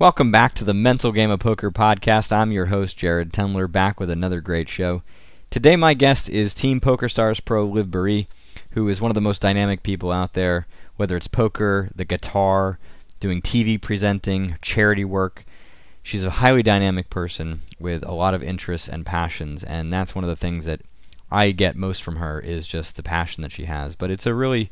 Welcome back to the Mental Game of Poker podcast. I'm your host, Jared Tendler, back with another great show. Today, my guest is Team PokerStars pro Liv Boeree, who is one of the most dynamic people out there, whether it's poker, the guitar, doing TV presenting, charity work. She's a highly dynamic person with a lot of interests and passions, and that's one of the things that I get most from her is just the passion that she has. But it's a really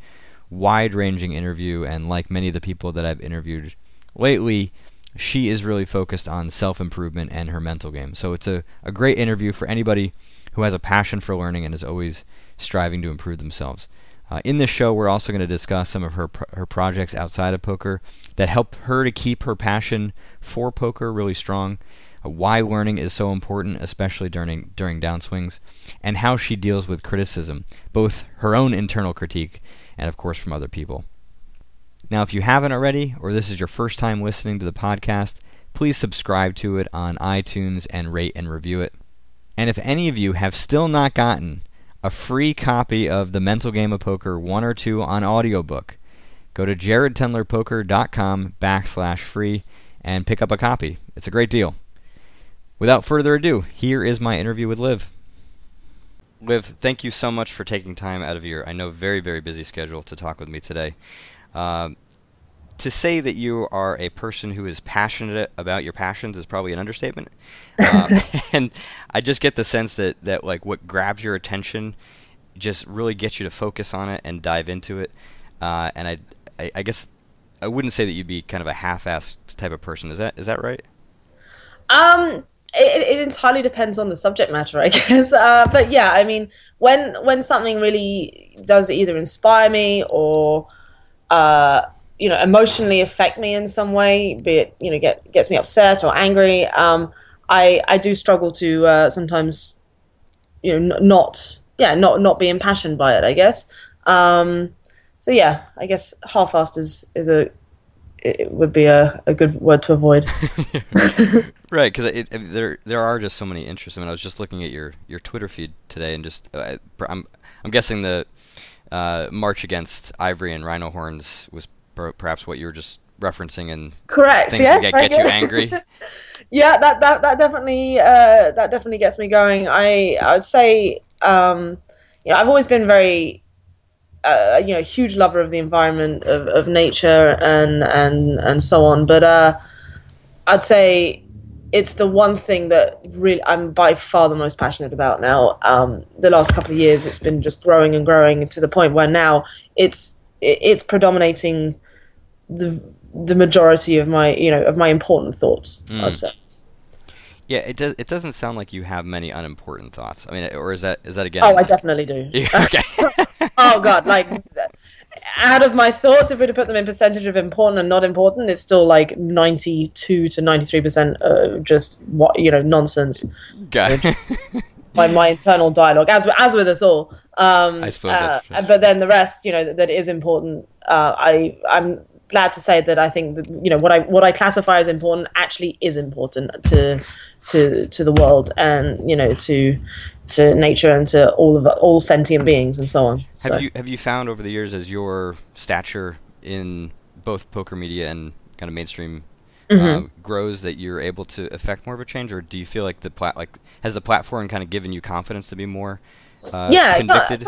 wide ranging interview, and like many of the people that I've interviewed lately, she is really focused on self improvement and her mental game. So it's a, a great interview for anybody who has a passion for learning and is always striving to improve themselves. Uh, in this show, we're also going to discuss some of her her projects outside of poker that help her to keep her passion for poker really strong. Uh, why learning is so important, especially during during downswings, and how she deals with criticism, both her own internal critique and of course from other people. Now, if you haven't already, or this is your first time listening to the podcast, please subscribe to it on iTunes and rate and review it. And if any of you have still not gotten a free copy of The Mental Game of Poker 1 or 2 on audiobook, go to jaredtendlerpoker.com backslash free and pick up a copy. It's a great deal. Without further ado, here is my interview with Liv. Liv, thank you so much for taking time out of your, I know, very, very busy schedule to talk with me today. Um, to say that you are a person who is passionate about your passions is probably an understatement. Um, and I just get the sense that, that like what grabs your attention just really gets you to focus on it and dive into it. Uh, and I, I, I, guess I wouldn't say that you'd be kind of a half-assed type of person. Is that is that right? Um, it, it entirely depends on the subject matter, I guess. Uh, but yeah, I mean, when when something really does either inspire me or uh, you know, emotionally affect me in some way, be it you know get gets me upset or angry. Um, I I do struggle to uh, sometimes, you know, n- not yeah not not be impassioned by it. I guess. Um, so yeah, I guess half-assed is is a it would be a, a good word to avoid. right, because there there are just so many interests. I mean, I was just looking at your, your Twitter feed today, and just uh, I'm I'm guessing the uh, march against ivory and rhino horns was per- perhaps what you were just referencing and correct things yes that get, get you angry? Yeah that that, that definitely uh, that definitely gets me going. I i would say um, you know i've always been very uh, you know huge lover of the environment of, of nature and and and so on. But uh, i'd say it's the one thing that really I'm by far the most passionate about now. Um, the last couple of years, it's been just growing and growing to the point where now it's it's predominating the the majority of my you know of my important thoughts. Mm. I'd say. Yeah, it does. It doesn't sound like you have many unimportant thoughts. I mean, or is that is that again? Oh, I definitely do. okay. oh God, like out of my thoughts, if we were to put them in percentage of important and not important, it's still like ninety-two to ninety-three percent uh, just what you know nonsense. Okay. my my internal dialogue, as as with us all. Um, I suppose. Uh, but then the rest, you know, that, that is important. Uh, I I'm glad to say that I think that you know what I what I classify as important actually is important to to to the world and you know to to nature and to all of all sentient beings and so on. Have so. you have you found over the years as your stature in both poker media and kind of mainstream mm-hmm. uh, grows that you're able to affect more of a change, or do you feel like the plat like has the platform kind of given you confidence to be more uh, yeah convicted?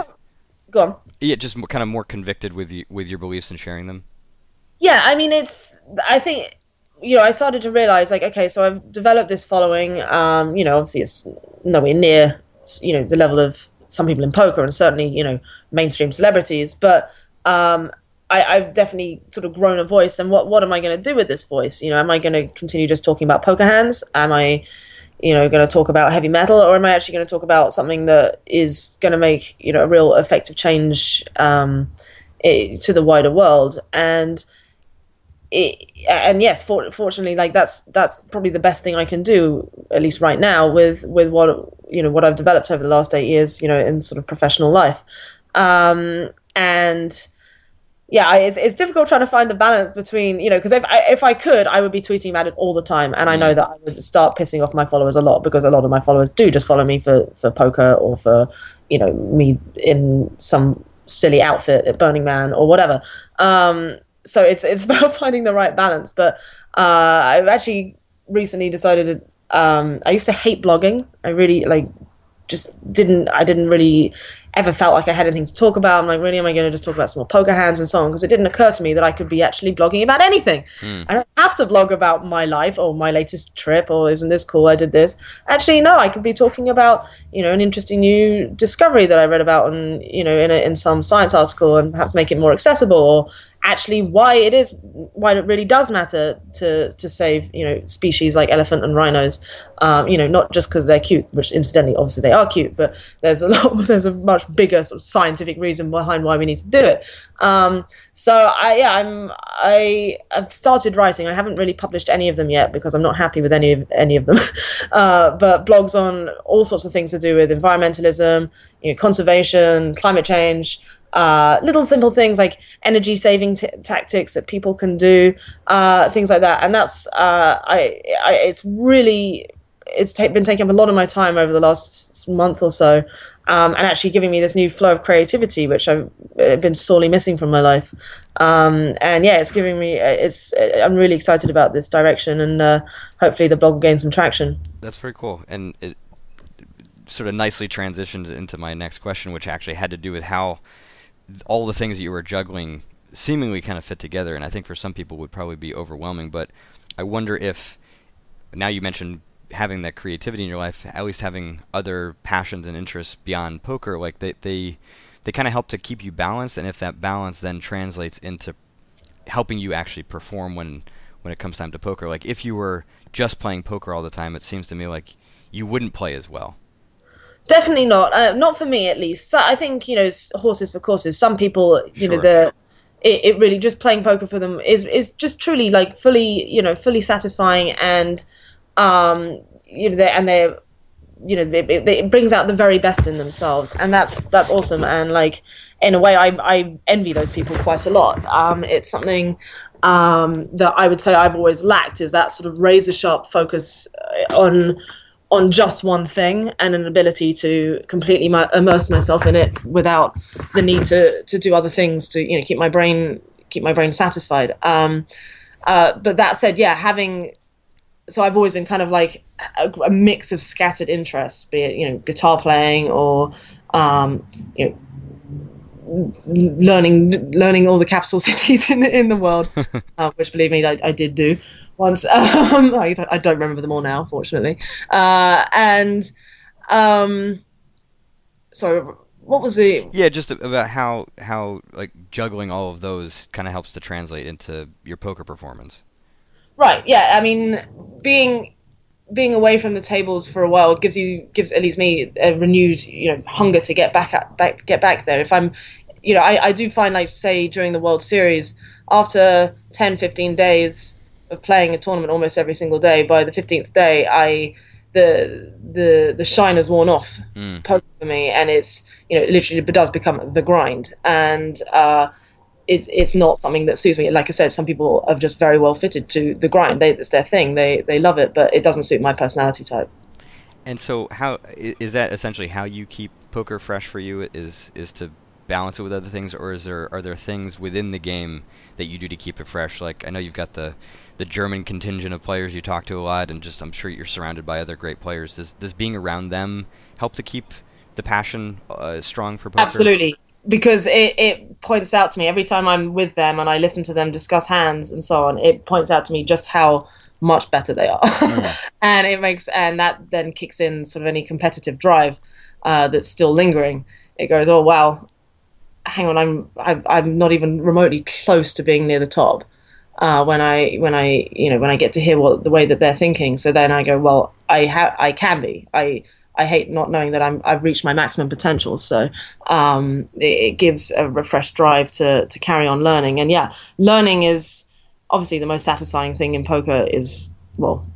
Go on. Yeah, just kind of more convicted with you, with your beliefs and sharing them. Yeah, I mean it's I think you know I started to realize like okay, so I've developed this following. Um, you know, obviously it's nowhere near you know the level of some people in poker and certainly you know mainstream celebrities but um, I, have definitely sort of grown a voice. And what what am I going to do with this voice? You know am I going to continue just talking about poker hands? Am I you know going to talk about heavy metal? Or am I actually going to talk about something that is going to make you know a real effective change um, it, to the wider world? And it, and yes, for, fortunately, like that's that's probably the best thing I can do, at least right now, with with what you know what I've developed over the last eight years, you know, in sort of professional life, um, and yeah, it's it's difficult trying to find the balance between you know because if I, if I could, I would be tweeting about it all the time, and I know mm. that I would start pissing off my followers a lot because a lot of my followers do just follow me for for poker or for you know me in some silly outfit at Burning Man or whatever. Um, so it's it's about finding the right balance. But uh, I've actually recently decided. Um, I used to hate blogging. I really like just didn't. I didn't really ever felt like I had anything to talk about. I'm like, really, am I going to just talk about small poker hands and so on? Because it didn't occur to me that I could be actually blogging about anything. Mm. I don't have to blog about my life or my latest trip or isn't this cool? I did this. Actually, no, I could be talking about you know an interesting new discovery that I read about and you know in a, in some science article and perhaps make it more accessible or actually why it is why it really does matter to to save you know species like elephant and rhinos. Um, you know not just because they're cute which incidentally obviously they are cute but there's a lot there's a much bigger sort of scientific reason behind why we need to do it. Um, so I yeah I'm I I've started writing. I haven't really published any of them yet because I'm not happy with any of any of them. Uh, but blogs on all sorts of things to do with environmentalism you know conservation climate change uh, little simple things like energy saving t- tactics that people can do, uh, things like that. And that's uh, I, I, it's really it's ta- been taking up a lot of my time over the last month or so, um, and actually giving me this new flow of creativity, which I've uh, been sorely missing from my life. Um, and yeah, it's giving me uh, it's I'm really excited about this direction, and hopefully the blog will gain some traction. That's very cool, and it sort of nicely transitioned into my next question, which actually had to do with how all the things that you were juggling seemingly kind of fit together, and I think for some people would probably be overwhelming. But I wonder if now you mentioned having that creativity in your life, at least having other passions and interests beyond poker, like they they they kind of help to keep you balanced, and if that balance then translates into helping you actually perform when when it comes time to poker, like if you were just playing poker all the time, it seems to me like you wouldn't play as well. Definitely not. Uh, not for me, at least. So I think you know, horses for courses. Some people, you sure. know, the it, it, really just playing poker for them is is just truly like fully, you know, fully satisfying and um, you know, they and they you know it, it, it, brings out the very best in themselves and that's that's awesome and like in a way i, I envy those people quite a lot um, it's something um, that i would say i've always lacked is that sort of razor sharp focus uh, on on just one thing and an ability to completely immerse myself in it without the need to to do other things to you know keep my brain keep my brain satisfied. Um, uh, but that said, yeah, having so I've always been kind of like a, a mix of scattered interests, be it you know guitar playing or um, you know learning learning all the capital cities in the in the world, uh, which believe me, I, I did do once. Um, I, I, don't remember them all now, fortunately. Uh, and um, sorry, what was the? Yeah, just about how how like juggling all of those kind of helps to translate into your poker performance. Right. Yeah. I mean, being being away from the tables for a while gives you gives at least me a renewed you know hunger to get back at back get back there. If I'm, you know, I, I do find like say during the World Series after 10, 15 days of playing a tournament almost every single day, by the fifteenth day, I the the the shine has worn off mm. for me, and it's you know it literally does become the grind, and uh, it, it's not something that suits me. Like I said, some people are just very well fitted to the grind; they, it's their thing, they they love it, but it doesn't suit my personality type. And so, how is that essentially how you keep poker fresh for you? Is is to balance it with other things, or is there are there things within the game that you do to keep it fresh? Like I know you've got the the German contingent of players you talk to a lot, and just I'm sure you're surrounded by other great players. Does does being around them help to keep the passion uh, strong for poker? Absolutely, because it, it points out to me every time I'm with them and I listen to them discuss hands and so on. It points out to me just how much better they are, mm. and it makes and that then kicks in sort of any competitive drive uh, that's still lingering. It goes, oh wow, hang on, I'm I, am i am not even remotely close to being near the top uh, when I when I you know when I get to hear what the way that they're thinking. So then I go, well, I ha- I can be. I I hate not knowing that I'm I've reached my maximum potential. So um, it, it, gives a refreshed drive to to carry on learning. And yeah, learning is obviously the most satisfying thing in poker. Is well,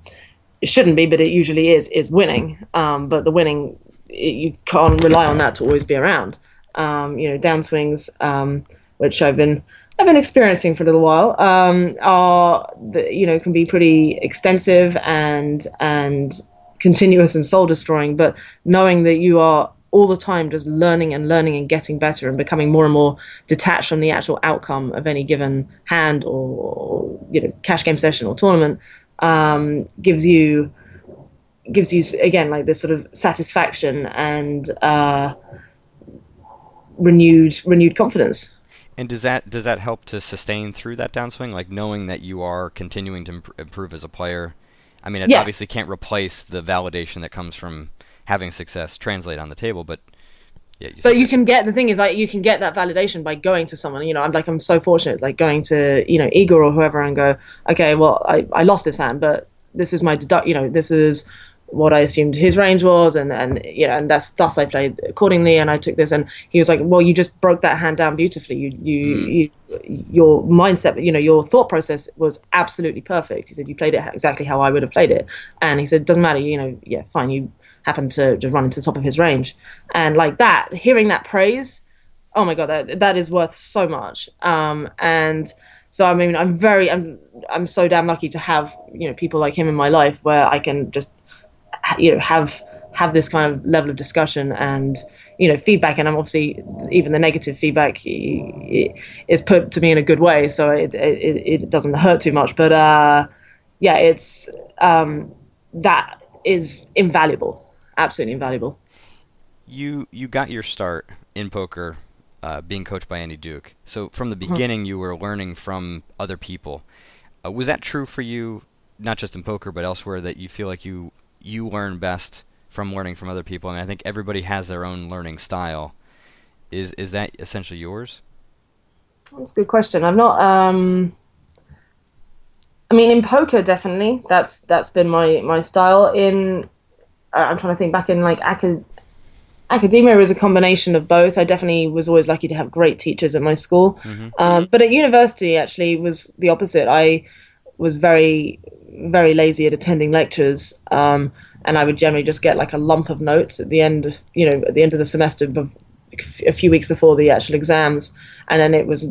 it shouldn't be, but it usually is. Is winning. Um, but the winning you can't rely on that to always be around. Um, you know, downswings, um, which I've been I've been experiencing for a little while um, are the, you know can be pretty extensive and and continuous and soul destroying. But knowing that you are all the time just learning and learning and getting better and becoming more and more detached from the actual outcome of any given hand or, you know cash game session or tournament um, gives you gives you again like this sort of satisfaction and uh, renewed renewed confidence. And does that does that help to sustain through that downswing, like knowing that you are continuing to imp- improve as a player? I mean, it Yes. obviously can't replace the validation that comes from having success translate on the table, but yeah, you but you can get the thing is like you can get that validation by going to someone you know i'm like i'm so fortunate like going to you know igor or whoever and go okay well i, I lost this hand but this is my deduct you know this is what i assumed his range was and and you know and that's thus i played accordingly and i took this and he was like well you just broke that hand down beautifully. You you, you your mindset you know your thought process was absolutely perfect. He said you played it exactly how i would have played it. And he said doesn't matter. You know yeah fine. You happened to just run into the top of his range. And like that hearing that praise oh my god that that is worth so much. Um and so i mean i'm very i'm i'm so damn lucky to have you know people like him in my life where i can just you know have have this kind of level of discussion and you know feedback and i'm obviously even the negative feedback is put to me in a good way so it it, it doesn't hurt too much but uh yeah it's um that is invaluable absolutely invaluable you you got your start in poker uh, being coached by Annie Duke. So from the beginning, you were learning from other people. Uh, was that true for you, not just in poker but elsewhere? That you feel like you you learn best from learning from other people. I mean, I think everybody has their own learning style. Is is that essentially yours? That's a good question. I've not. Um, I mean, in poker, definitely. That's that's been my my style. In I'm trying to think back in like acad- academia is a combination of both. I definitely was always lucky to have great teachers at my school, um, but at university actually was the opposite. I was very very lazy at attending lectures. Um, and I would generally just get like a lump of notes at the end, of, you know, at the end of the semester, a few weeks before the actual exams, and then it was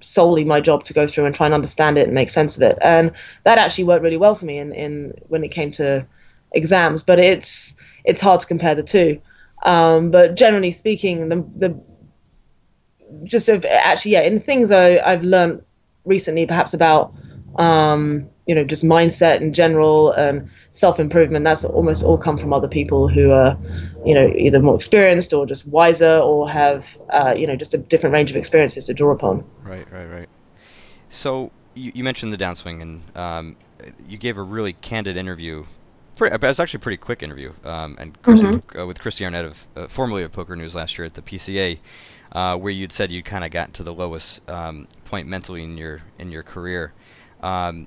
solely my job to go through and try and understand it and make sense of it. And that actually worked really well for me in, in when it came to exams. But it's it's hard to compare the two. Um, but generally speaking, the the just of actually yeah, in things I, I've learned recently, perhaps about um, you know just mindset in general and self improvement. That's almost all come from other people who are you know either more experienced or just wiser or have uh, you know just a different range of experiences to draw upon. Right, right, right. So you, you mentioned the downswing, and um, you gave a really candid interview. It was actually a pretty quick interview, um, and Chrissy, uh, with Kristy Arnett of uh, formerly of Poker News last year at the PCA, uh, where you'd said you kind of got to the lowest um, point mentally in your in your career, um,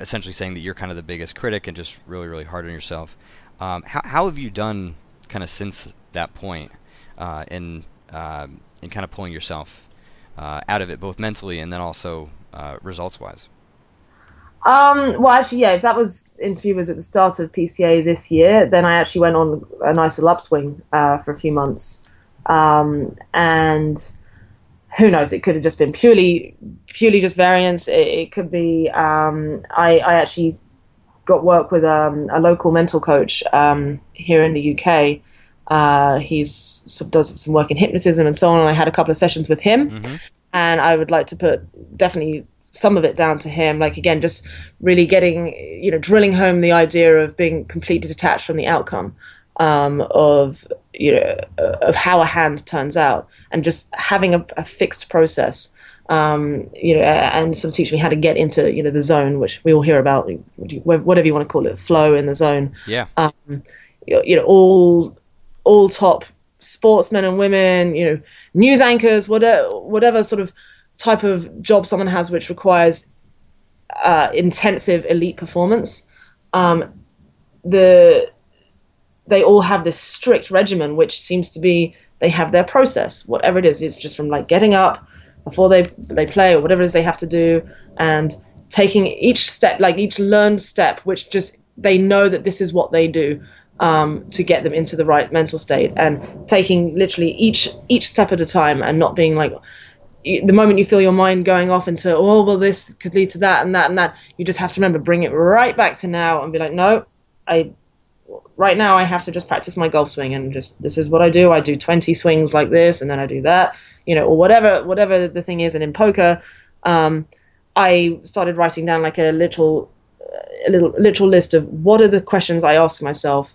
essentially saying that you're kind of the biggest critic and just really really hard on yourself. Um, how how have you done kind of since that point uh, in um, in kind of pulling yourself uh, out of it, both mentally and then also uh, results wise? Um, well, actually, yeah, if that was interview was at the start of PCA this year, then I actually went on a nice little upswing uh, for a few months, um, and who knows? It could have just been purely, purely just variance. It, it could be. Um, I, I actually got work with um, a local mental coach um, here in the UK. Uh, he's sort of does some work in hypnotism and so on. And I had a couple of sessions with him Mm-hmm. and I would like to put definitely some of it down to him. Like again, just really getting you know drilling home the idea of being completely detached from the outcome um, of you know of how a hand turns out, and just having a, a fixed process. Um, you know, and sort of teach me how to get into you know the zone, which we all hear about, whatever you want to call it, flow in the zone Yeah. you you know all all top sportsmen and women you know news anchors whatever whatever sort of type of job someone has which requires uh, intensive elite performance um, the they all have this strict regimen which seems to be they have their process. Whatever it is it's just from like getting up before they they play or whatever it is they have to do and taking each step like each learned step which just they know that this is what they do um, to get them into the right mental state and taking literally each each step at a time and not being like the moment you feel your mind going off into oh well this could lead to that and that and that you just have to remember bring it right back to now and be like no i right now I have to just practice my golf swing and just this is what I do. I do 20 swings like this and then I do that, you know, or whatever whatever the thing is. And in poker, um, I started writing down like a little a little literal list of what are the questions I ask myself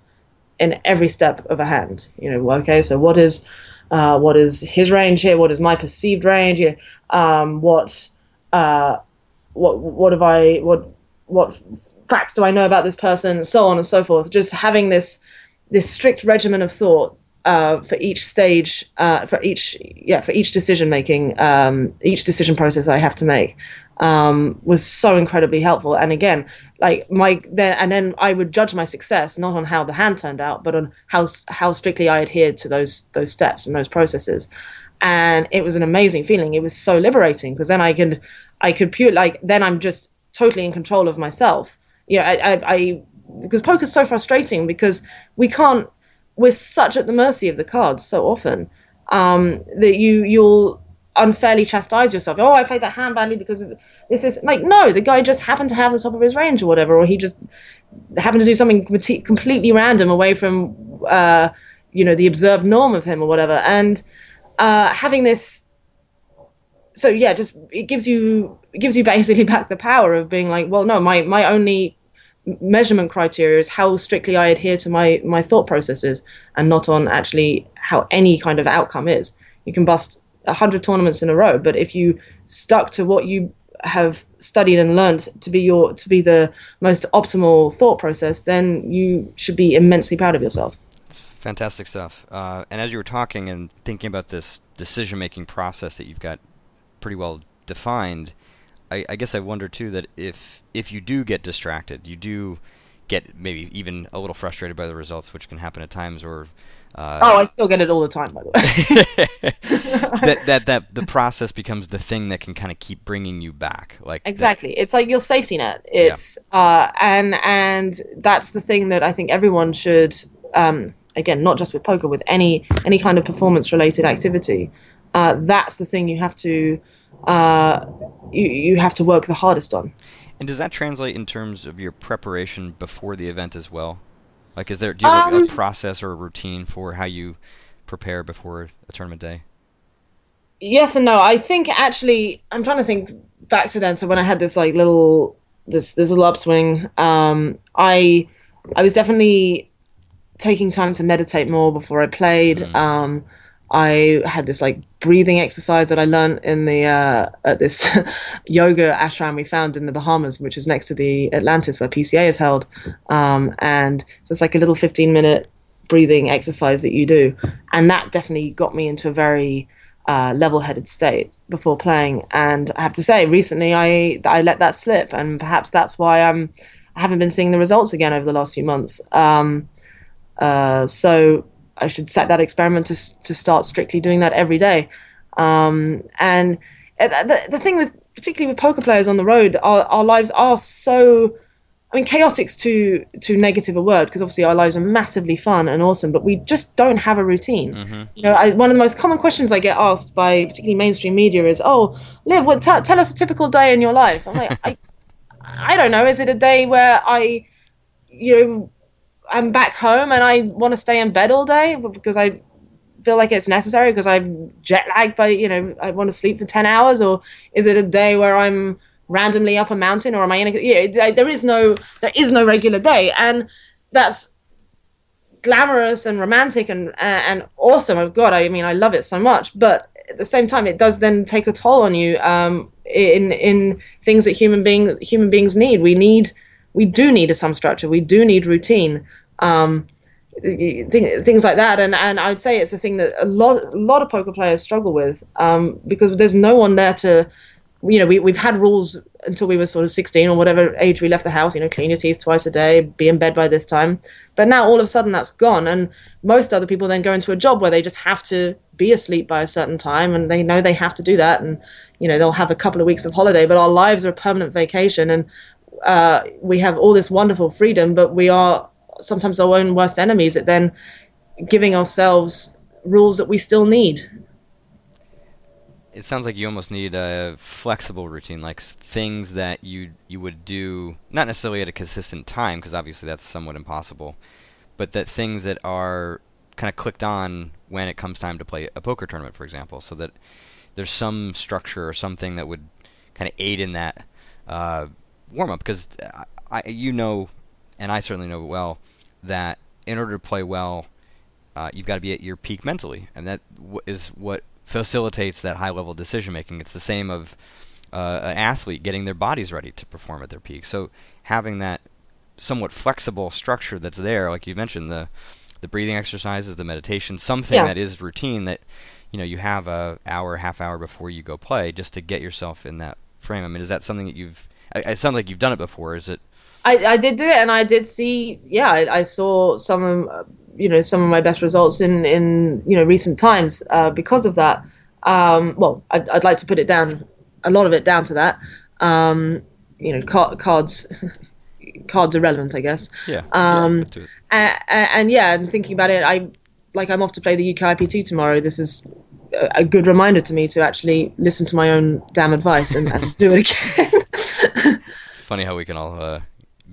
in every step of a hand. You know, okay, so what is uh, what is his range here? What is my perceived range? Know, um, what uh, what what have I what what facts do I know about this person? and So on and so forth. Just having this this strict regimen of thought uh, for each stage, uh, for each yeah, for each decision making, um, each decision process I have to make, um, was so incredibly helpful. And again, like my then and then I would judge my success not on how the hand turned out, but on how how strictly I adhered to those those steps and those processes. And it was an amazing feeling. It was so liberating because then I could I could pure like then I'm just totally in control of myself. You know, I, I, I because poker's so frustrating because we can't we're such at the mercy of the cards so often um, that you you'll unfairly chastise yourself. Oh, I played that hand badly because this is like no, the guy just happened to have the top of his range or whatever, or he just happened to do something completely random away from uh, you know the observed norm of him or whatever. And uh, having this, so yeah, just it gives you it gives you basically back the power of being like, well, no, my my only measurement criteria is how strictly I adhere to my my thought processes and not on actually how any kind of outcome is. You can bust a hundred tournaments in a row, but if you stuck to what you have studied and learned to be your to be the most optimal thought process, then you should be immensely proud of yourself. It's fantastic stuff. Uh, and as you were talking and thinking about this decision making process that you've got pretty well defined, I, I guess I wonder too that if if you do get distracted, you do get maybe even a little frustrated by the results, which can happen at times, or uh, oh, I still get it all the time, by the way. that that that the process becomes the thing that can kind of keep bringing you back, like exactly. That. It's like your safety net. It's yeah. uh, and and that's the thing that I think everyone should. Um, again, not just with poker, with any any kind of performance related activity. Uh, that's the thing you have to uh, you, you have to work the hardest on. And does that translate in terms of your preparation before the event as well? Like, is there do you have um, a process or a routine for how you prepare before a tournament day? Yes and no. I think actually, I'm trying to think back to then. So when I had this like little this this little upswing, um, I I was definitely taking time to meditate more before I played. Mm. Um, I had this like breathing exercise that I learned in the uh, at this yoga ashram we found in the Bahamas, which is next to the Atlantis where PCA is held, um, and so it's like a little 15 minute breathing exercise that you do, and that definitely got me into a very uh, level-headed state before playing. And I have to say, recently I I let that slip, and perhaps that's why I'm I haven't been seeing the results again over the last few months. Um, uh, so I should set that experiment to to start strictly doing that every day. Um, and uh, the the thing with particularly with poker players on the road, our our lives are so. I mean, chaotic's too too negative a word because obviously our lives are massively fun and awesome, but we just don't have a routine. Mm-hmm. You know, I, one of the most common questions I get asked by particularly mainstream media is, "Oh, Liv, what, t- tell us a typical day in your life." I'm like, I, I don't know. Is it a day where I, you know, I'm back home and I want to stay in bed all day because I feel like it's necessary because I'm jet lagged by you know I want to sleep for ten hours, or is it a day where I'm randomly up a mountain, or am I in a you know, there is no there is no regular day, and that's glamorous and romantic and and awesome. Oh God, I mean I love it so much, but at the same time, it does then take a toll on you um, in in things that human being human beings need. We need we do need a some structure. We do need routine. Um, th- things like that, and and I would say it's a thing that a lot a lot of poker players struggle with um, because there's no one there to, you know, we we've had rules until we were sort of 16 or whatever age we left the house. You know, clean your teeth twice a day, be in bed by this time. But now all of a sudden that's gone, and most other people then go into a job where they just have to be asleep by a certain time, and they know they have to do that, and you know they'll have a couple of weeks of holiday, but our lives are a permanent vacation, and uh, we have all this wonderful freedom, but we are sometimes our own worst enemies at then giving ourselves rules that we still need. It sounds like you almost need a flexible routine, like things that you you would do not necessarily at a consistent time, because obviously that's somewhat impossible, but that things that are kind of clicked on when it comes time to play a poker tournament, for example, so that there's some structure or something that would kind of aid in that uh, warm up. Because I, you know, and I certainly know well that in order to play well, uh, you've got to be at your peak mentally, and that w- is what facilitates that high level decision making. It's the same of uh, an athlete getting their bodies ready to perform at their peak. So having that somewhat flexible structure that's there, like you mentioned, the the breathing exercises, the meditation, something Yeah. that is routine that you know you have a hour, half hour before you go play, just to get yourself in that frame. I mean, is that something that you've? It sounds like you've done it before. Is it? I, I did do it, and I did see. Yeah, I, I saw some of you know some of my best results in in you know recent times uh, because of that. Um, well, I'd, I'd like to put it down a lot of it down to that. Um, you know, car, cards cards are relevant, I guess. Yeah. Um, yeah. And, and yeah, and thinking about it, I like I'm off to play the UK IPT tomorrow. This is a, a good reminder to me to actually listen to my own damn advice and, and do it again. It's funny how we can all uh,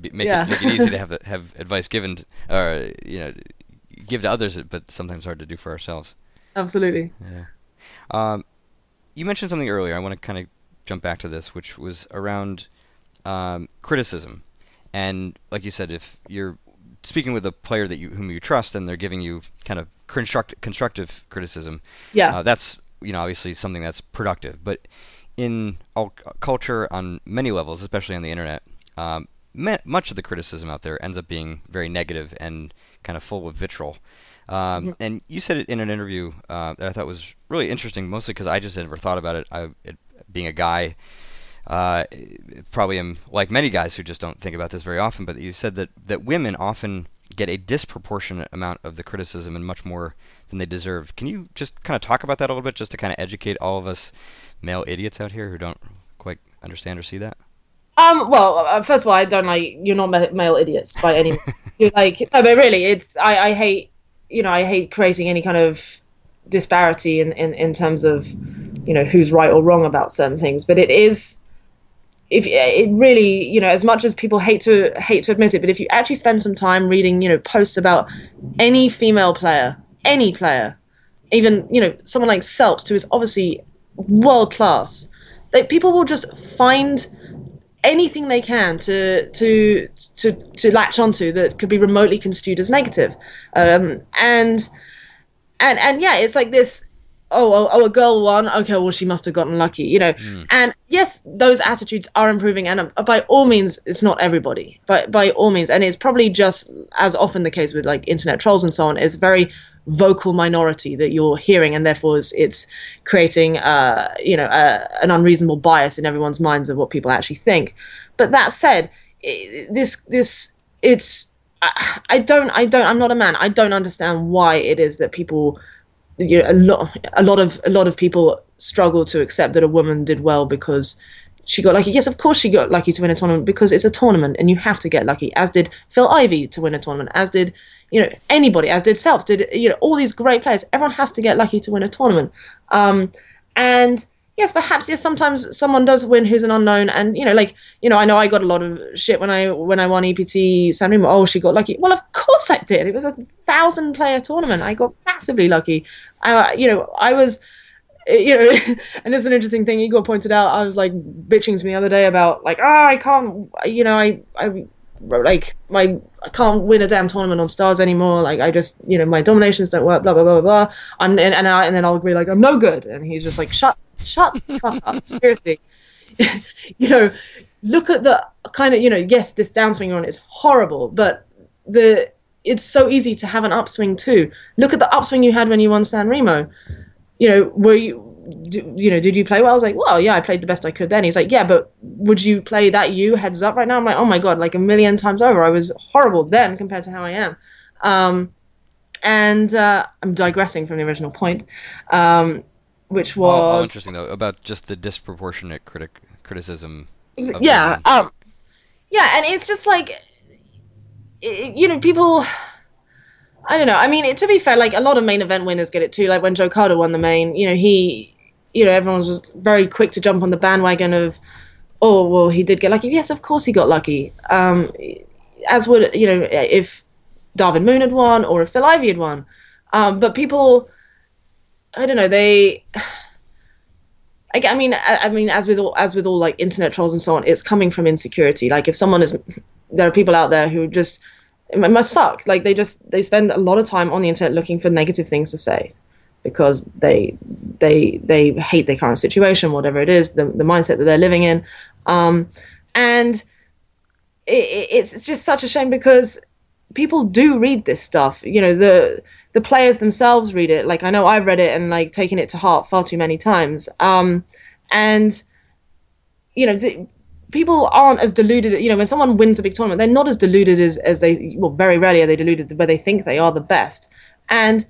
make, Yeah. it, make it easy to have have advice given, t- or you know, give to others, but sometimes hard to do for ourselves. Absolutely. Yeah. Um, you mentioned something earlier. I want to kind of jump back to this, which was around um, criticism. And like you said, if you're speaking with a player that you whom you trust, and they're giving you kind of construct, constructive criticism, Yeah. uh, that's you know obviously something that's productive. But in all culture on many levels, especially on the internet, um, much of the criticism out there ends up being very negative and kind of full of vitriol. Um, And you said it in an interview uh, that I thought was really interesting, mostly because I just had never thought about it. I, it being a guy, uh, probably am like many guys who just don't think about this very often. But you said that that women often get a disproportionate amount of the criticism and much more than they deserve. Can you just kind of talk about that a little bit, just to kind of educate all of us male idiots out here who don't quite understand or see that? Um. Well, uh, first of all, I don't like you're not ma- male idiots by any means. you're like no, but really, it's I, I hate you know I hate creating any kind of disparity in, in in terms of you know who's right or wrong about certain things. But it is if it really you know as much as people hate to hate to admit it, but if you actually spend some time reading you know posts about any female player, any player, even you know someone like Selbst, who is obviously world class, that people will just find anything they can to to to to latch onto that could be remotely construed as negative. Um and and and yeah it's like this oh oh, oh a girl won. Okay well she must have gotten lucky you know. And yes those attitudes are improving and uh, by all means it's not everybody but by all means. And it's probably just as often the case with like internet trolls and so on it's a very vocal minority that you're hearing and therefore it's, it's creating uh you know uh, an unreasonable bias in everyone's minds of what people actually think. But that said this this it's I, I don't i don't i'm not a man. I don't understand why it is that people you know, a lot a lot of a lot of people struggle to accept that a woman did well because she got lucky. Yes, of course she got lucky to win a tournament because it's a tournament and you have to get lucky. As did Phil Ivey to win a tournament. As did you know anybody. As did Selbst. Did you know all these great players? Everyone has to get lucky to win a tournament. Um, and yes, perhaps yes. Sometimes someone does win who's an unknown, and you know, like you know, I know I got a lot of shit when I when I won EPT San Remo. Oh, she got lucky. Well, of course I did. It was a thousand player tournament. I got massively lucky. I, you know, I was eh, you know, and it's an interesting thing. Igor pointed out. I was like bitching to me the other day about like, oh, I can't, you know, I, I, like my, I can't win a damn tournament on stars anymore. Like I just, you know, my dominations don't work. Blah blah blah blah blah. I'm and and, I, and then I'll be like, I'm no good. And he's just like, shut, shut the fuck up. Seriously, you know, look at the kind of, you know, yes, this downswing you're on is horrible, but the it's so easy to have an upswing too. Look at the upswing you had when you won San Remo you know, were you, you know, did you play well? I was like, well, yeah, I played the best I could then. He's like, yeah, but would you play that you heads up right now? I'm like, oh my god, like a million times over. I was horrible then compared to how I am. Um, and uh, I'm digressing from the original point, um, which was all interesting though about just the disproportionate critic criticism. Yeah, um, yeah, and it's just like, i you know, people. I don't know. I mean, it, to be fair, like a lot of main event winners get it too. Like when Joe Cada won the main, you know, he, you know, everyone was very quick to jump on the bandwagon of, oh, well, he did get lucky. Yes, of course he got lucky. Um, as would you know, if Darvin Moon had won or if Phil Ivey had won. Um, but people, I don't know, they. I, I mean, I mean, as with all, as with all like internet trolls and so on, it's coming from insecurity. Like if someone is, there are people out there who just it must suck. Like they just they spend a lot of time on the internet looking for negative things to say because they they they hate their current situation, whatever it is, the the mindset that they're living in, um, and it, it's just such a shame because people do read this stuff. You know the the players themselves read it. Like I know I've read it and like taken it to heart far too many times. Um, and you know. People aren't as deluded you know when someone wins a big tournament they're not as deluded as, as they well very rarely are they deluded where they think they are the best and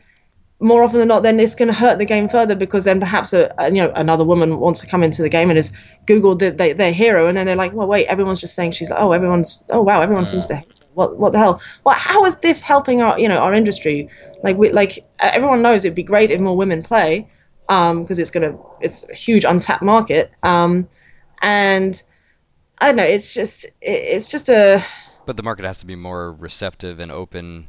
more often than not, then this can hurt the game further because then perhaps a, a you know another woman wants to come into the game and has googled the, the, their hero, and then they're like, well, wait, everyone's just saying she's like, oh, everyone's oh wow, everyone yeah. seems to what what the hell? Well, how is this helping our you know our industry? Like we like everyone knows it'd be great if more women play, um, because it's gonna it's a huge untapped market, um, and I don't know, it's just it, it's just a. But the market has to be more receptive and open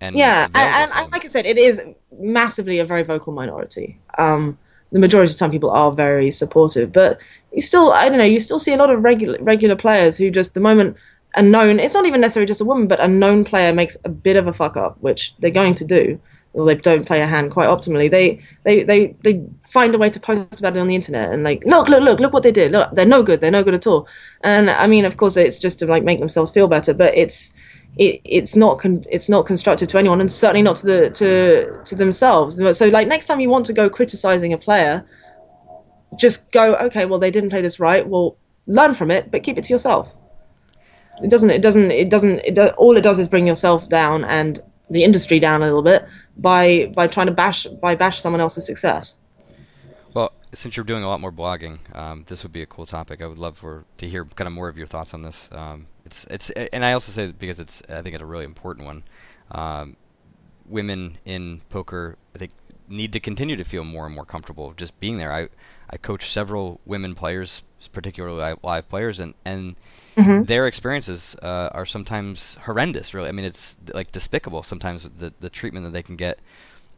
and yeah, and, and, like I said, it is massively a very vocal minority. Um, the majority of time, people are very supportive, but you still, I don't know, you still see a lot of regular regular players who just the moment a known, it's not even necessarily just a woman, but a known player makes a bit of a fuck up, which they're going to do, or they don't play a hand quite optimally. They they they they find a way to post about it on the internet and like, look, look, look, look what they did. Look, they're no good. They're no good at all. And I mean, of course, it's just to like make themselves feel better, but it's it, it's not con- it's not constructive to anyone and certainly not to the to to themselves so like next time you want to go criticizing a player just go okay well they didn't play this right well learn from it but keep it to yourself it doesn't it doesn't it doesn't it do, all it does is bring yourself down and the industry down a little bit by by trying to bash by bash someone else's success well since you're doing a lot more blogging um, this would be a cool topic i would love for to hear kind of more of your thoughts on this um, it's it's and I also say because it's I think it's a really important one. Um, women in poker, I think, need to continue to feel more and more comfortable just being there. I I coach several women players, particularly live players, and and mm-hmm. their experiences uh, are sometimes horrendous. Really, I mean, it's like despicable sometimes the the treatment that they can get.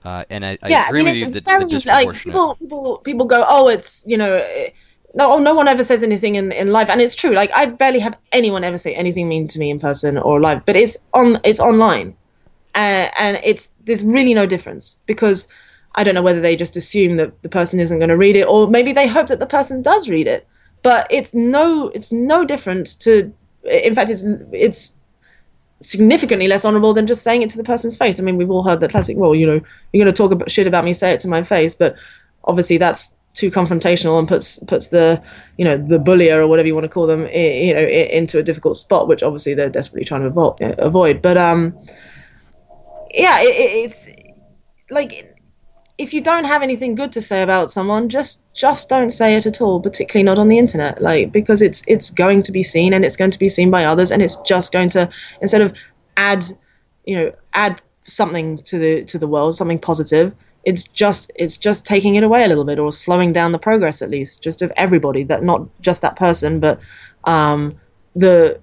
Uh, and I, I yeah, agree I mean, with you that the like, people, people, people go, oh, it's you know. It, no, no one ever says anything in, in live, and it's true. Like I barely have anyone ever say anything mean to me in person or live, but it's on it's online, uh, and it's there's really no difference because I don't know whether they just assume that the person isn't going to read it, or maybe they hope that the person does read it. But it's no it's no different to. In fact, it's it's significantly less honorable than just saying it to the person's face. I mean, we've all heard that classic. Well, you know, you're going to talk about shit about me, say it to my face, but obviously that's too confrontational and puts puts the you know the bullier or whatever you want to call them you know into a difficult spot which obviously they're desperately trying to avoid but um yeah it, it's like if you don't have anything good to say about someone just just don't say it at all particularly not on the internet like because it's it's going to be seen and it's going to be seen by others and it's just going to instead of add you know add something to the to the world something positive it's just it's just taking it away a little bit or slowing down the progress at least just of everybody that not just that person but um, the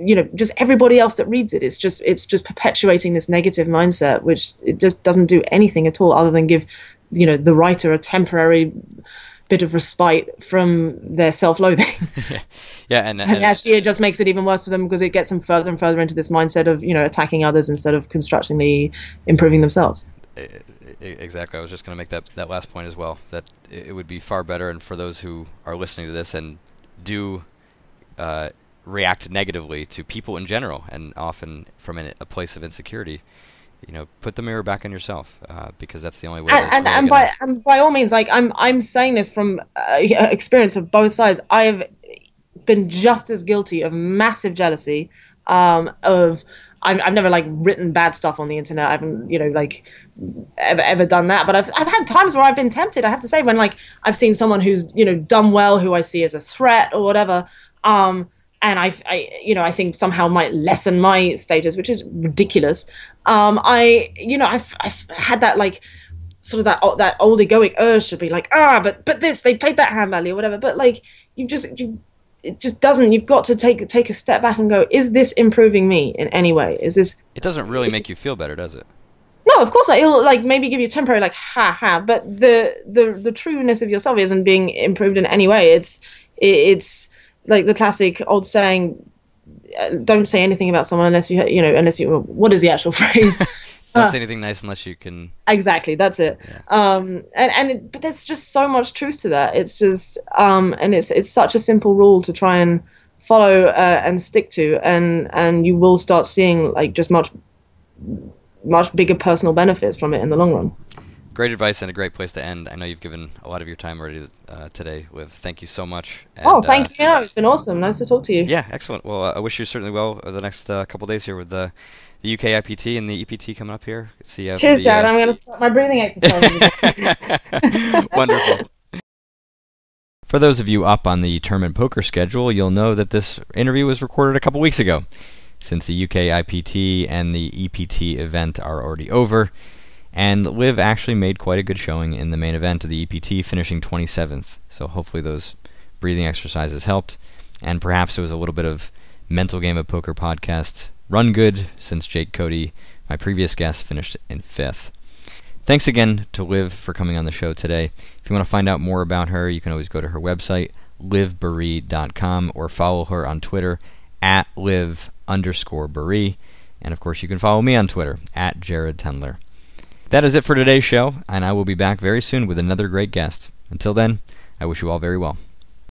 you know just everybody else that reads it it's just it's just perpetuating this negative mindset which it just doesn't do anything at all other than give you know the writer a temporary bit of respite from their self-loathing yeah and, and, and actually it just makes it even worse for them because it gets them further and further into this mindset of you know attacking others instead of constructively improving themselves exactly. I was just going to make that that last point as well. That it would be far better, and for those who are listening to this and do uh, react negatively to people in general, and often from an, a place of insecurity, you know, put the mirror back on yourself uh, because that's the only way. And, and, really and by and by all means, like I'm I'm saying this from uh, experience of both sides. I have been just as guilty of massive jealousy, um, of I've, I've never like written bad stuff on the internet. I haven't, you know, like ever ever done that. But I've I've had times where I've been tempted. I have to say, when like I've seen someone who's you know done well, who I see as a threat or whatever, um, and I, I you know I think somehow might lessen my status, which is ridiculous. Um, I you know I've I've had that like sort of that that old egoic urge to be like ah but but this they played that hand value or whatever. But like you just you it just doesn't. You've got to take take a step back and go, is this improving me in any way? Is this? It doesn't really make you feel better, does it? No, of course not. It'll like maybe give you temporary like ha ha, but the the the trueness of yourself isn't being improved in any way. It's it's like the classic old saying, uh, "Don't say anything about someone unless you you know unless you." What is the actual phrase? Don't Uh, say anything nice unless you can. exactly that's it Yeah. um and and it, but there's just so much truth to that it's just um and it's it's such a simple rule to try and follow uh, and stick to and and you will start seeing like just much much bigger personal benefits from it in the long run Great advice and a great place to end. I know you've given a lot of your time already uh, today. Liv, thank you so much. oh thank uh, you no, it's been awesome nice to talk to you Yeah, excellent. Well, uh, I wish you certainly well uh, the next uh, couple days here with the the UK IPT and the EPT coming up here. See, uh, cheers the, dad uh, i'm gonna start my breathing exercise Wonderful. For those of you up on the tournament poker schedule, you'll know that this interview was recorded a couple weeks ago. Since the UK IPT and the EPT event are already over, and Liv actually made quite a good showing in the main event of the EPT, finishing 27th. So hopefully those breathing exercises helped, and perhaps it was a little bit of mental game of poker podcast run good since Jake Cody, my previous guest, finished in fifth. Thanks again to Liv for coming on the show today. If you want to find out more about her, you can always go to her website, livboeree.com, or follow her on Twitter at liv underscore boeree. And of course, you can follow me on Twitter at Jared Tendler. That is it for today's show, and I will be back very soon with another great guest. Until then, I wish you all very well.